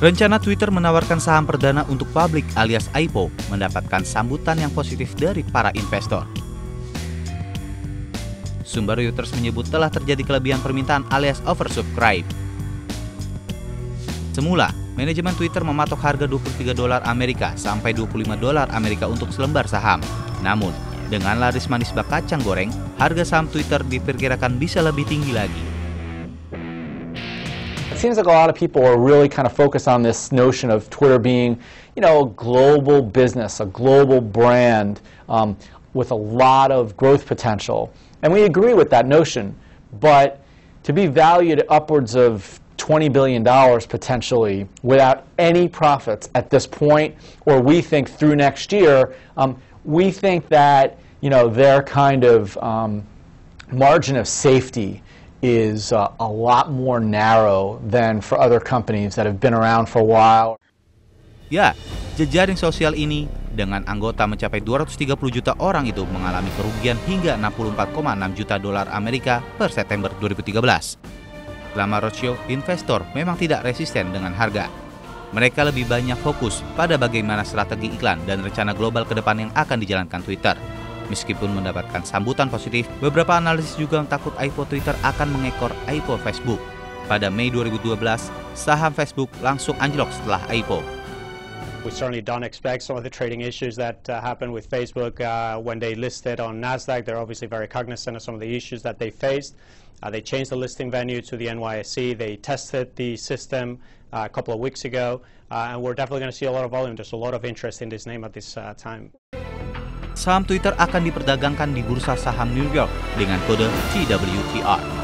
Rencana Twitter menawarkan saham perdana untuk publik alias IPO mendapatkan sambutan yang positif dari para investor. Sumber Reuters menyebut telah terjadi kelebihan permintaan alias oversubscribe. Semula, manajemen Twitter mematok harga 23 dolar Amerika sampai 25 dolar Amerika untuk selembar saham. Namun, dengan laris manis bak kacang goreng, harga saham Twitter diperkirakan bisa lebih tinggi lagi. Seems like a lot of people are really kind of focused on this notion of Twitter being, you know, a global business, a global brand um, with a lot of growth potential. And we agree with that notion. But to be valued upwards of $20 billion potentially without any profits at this point, or we think through next year, um, we think that, you know, their kind of um, margin of safety is uh, a lot more narrow than for other companies that have been around for a while. Ya, jejaring sosial ini dengan anggota mencapai 230 juta orang itu mengalami kerugian hingga 64,6 juta dolar Amerika per September 2013. Selama roadshow, investor memang tidak resisten dengan harga. Mereka lebih banyak fokus pada bagaimana strategi iklan dan rencana global ke depan yang akan dijalankan Twitter. Meskipun mendapatkan sambutan positif, beberapa analisis juga takut IPO Twitter akan mengekor IPO Facebook. Pada Mei 2012, saham Facebook langsung anjlok setelah IPO. We certainly don't expect some of the trading issues that uh, happened with Facebook uh, when they listed on NASDAQ. They're obviously very cognizant of some of the issues that they faced. Uh, they changed the listing venue to the NYSE. They tested the system uh, a couple of weeks ago, uh, and we're definitely going to see a lot of volume. There's a lot of interest in this name at this uh, time. Saham Twitter akan diperdagangkan di bursa saham New York dengan kode TWTR.